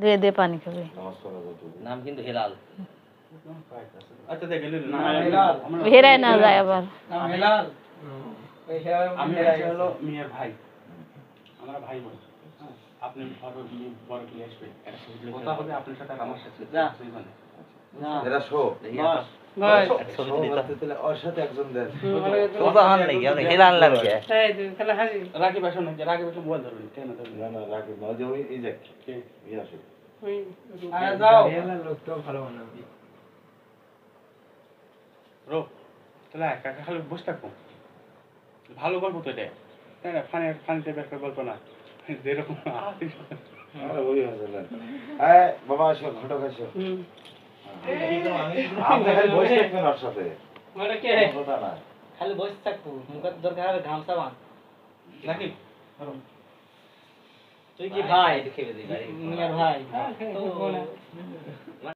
দিয়ে দিয়ে পানি খাবে। নাম কিন্তু হেলাল। আচ্ছা দেখে নিন না হেরায় না যায় আবার ভাই। আমার ভাই আপনি বড় আসবে। কথা হবে আপনার সাথে আমার সাথে। ভালো গল্প তো এটা তাই না ফানি ফানিতে করে গল্প না যেরকম বাবা আসো ঘটক আসো। আপনি খালি বসে থাকবেন ওর সাথে। ওটা কে কথা না। খালি বসে থাকব মুখের দরকার গামছা বাঁধ নাকি তুই কি ভাই? দেখে ভাই। ভাই?